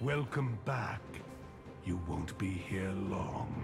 Welcome back. You won't be here long.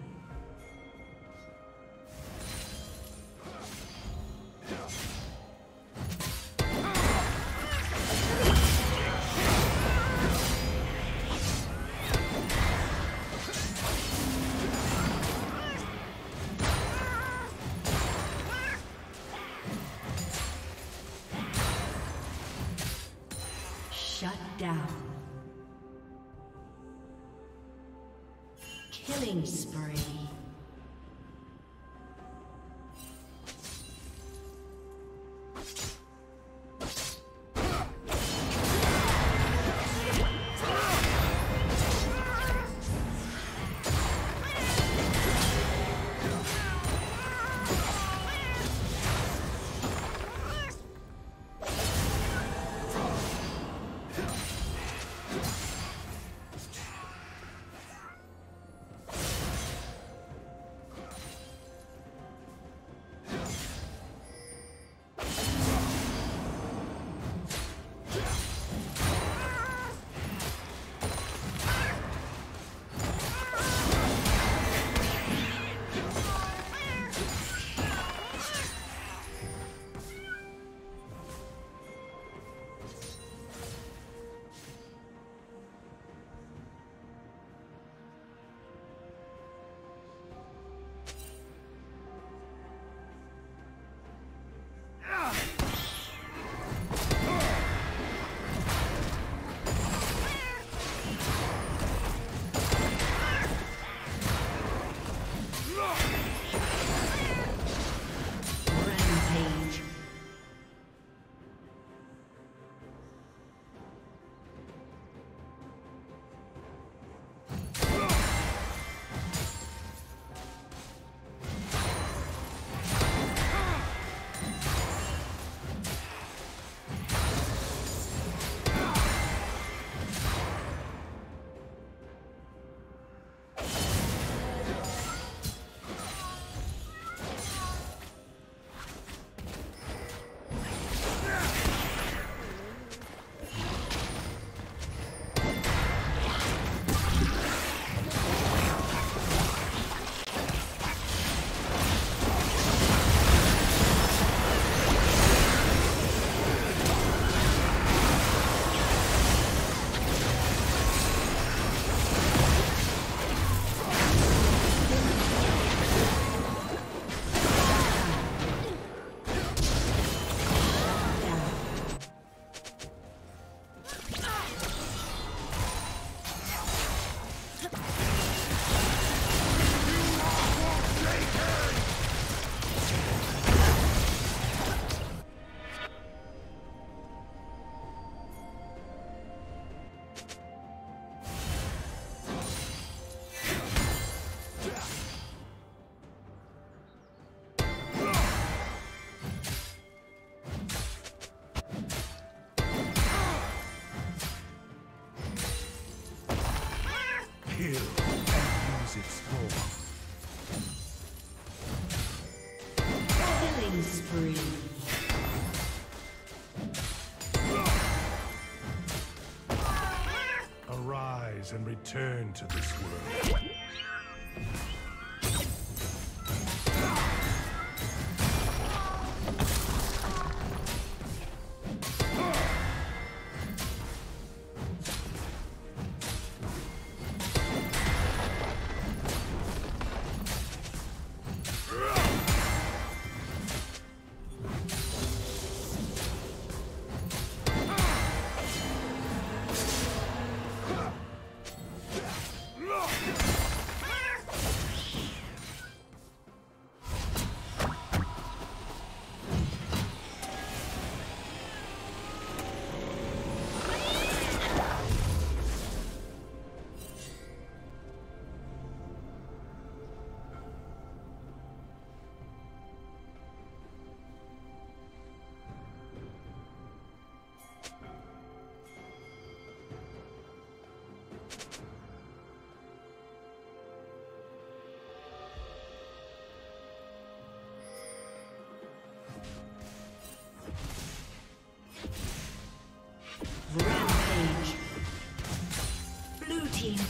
Return to this world.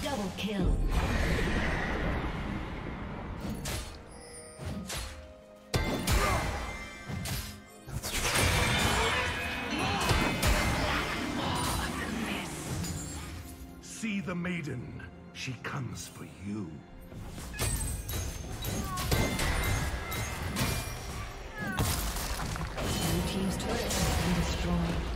Double kill. See the maiden. She comes for you. Blue team's turret has been destroyed.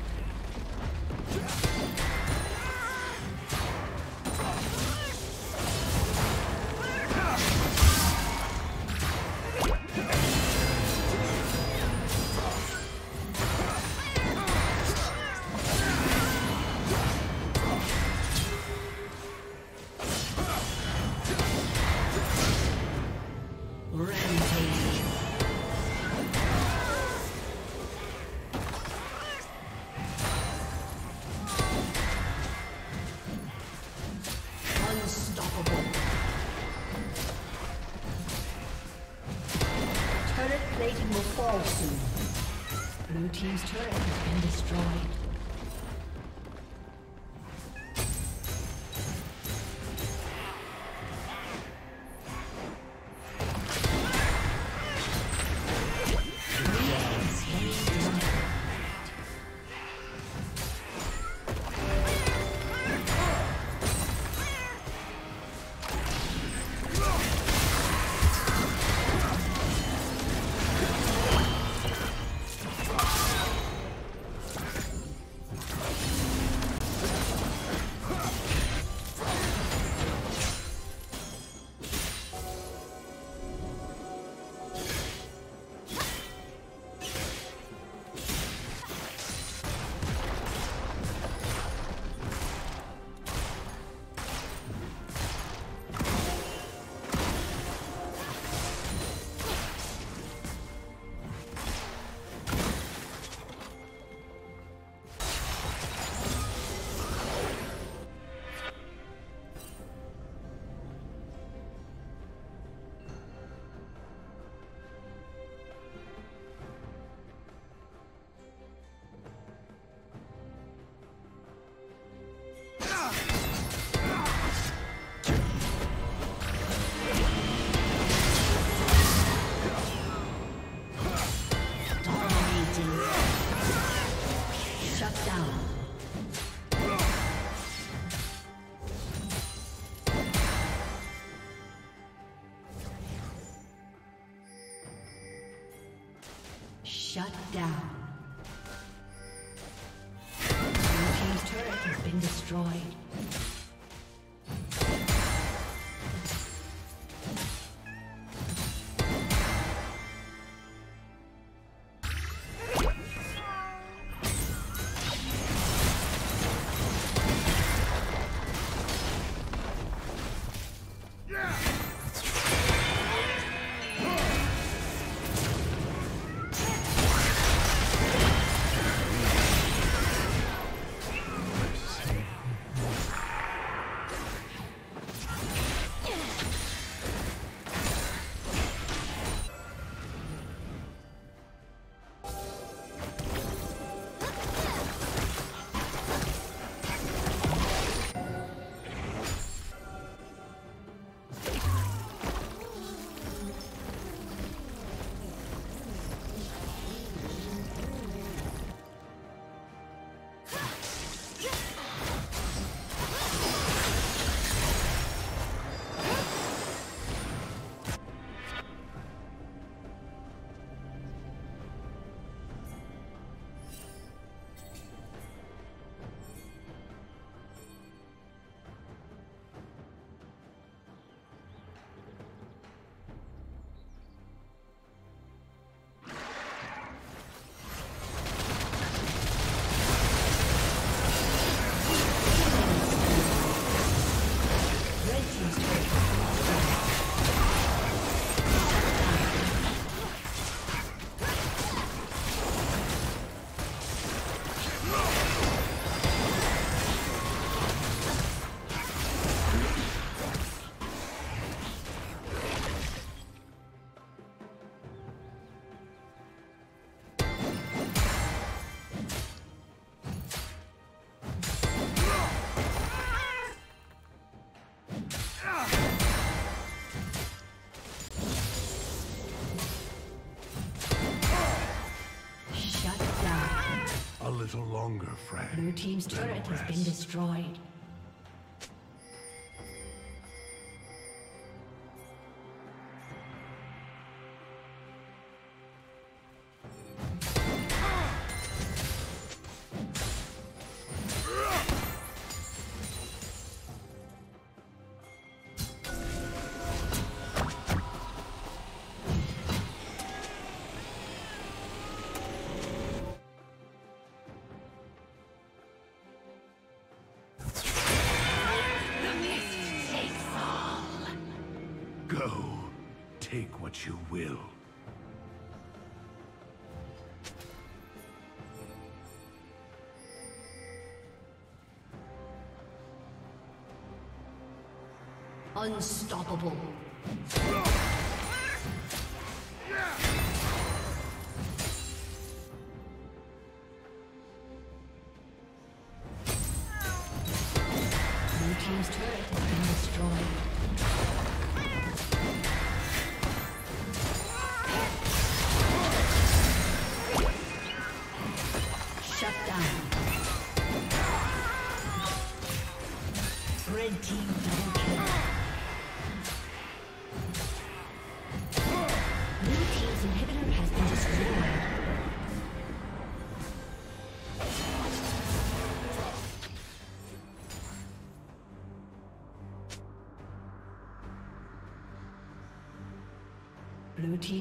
Destroyed. Longer, friend. Blue Team's turret has been destroyed. You will. Unstoppable. Blue Team's turret has been destroyed.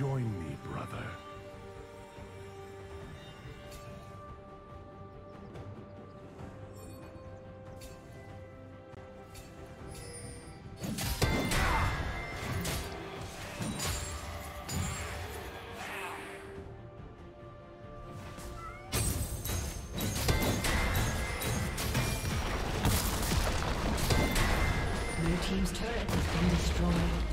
Join me, brother. Blue team's turret has been destroyed.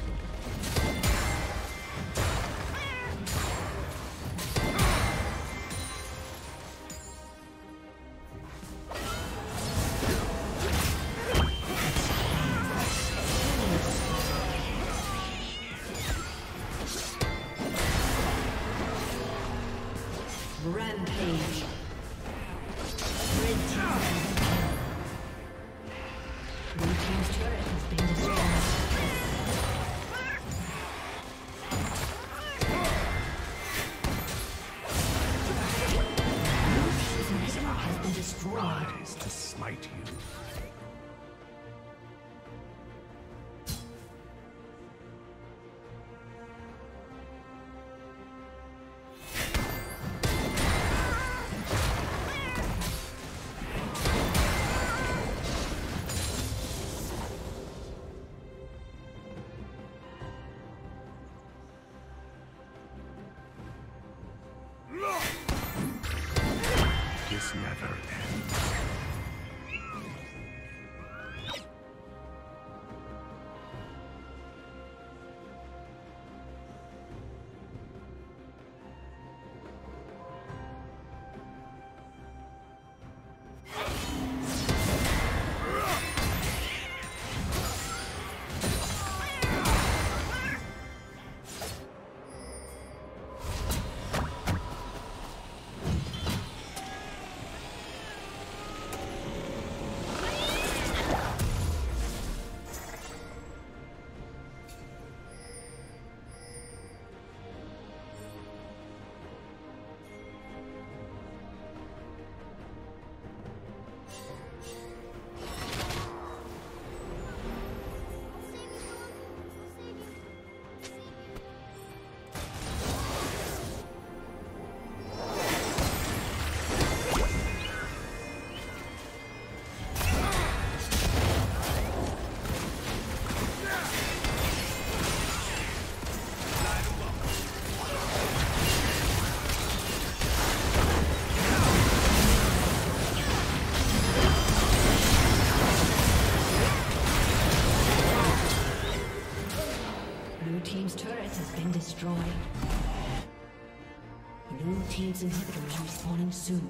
Soon.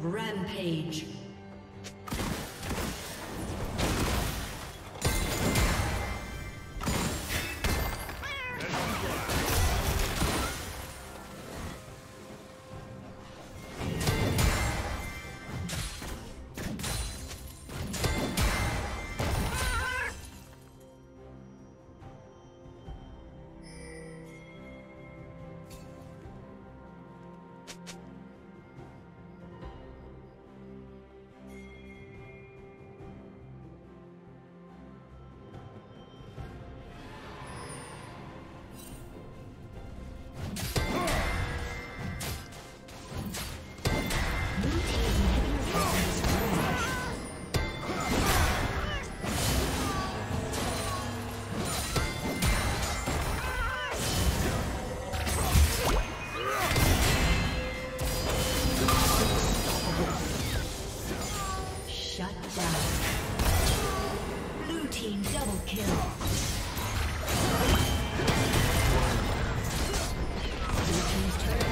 Rampage. Of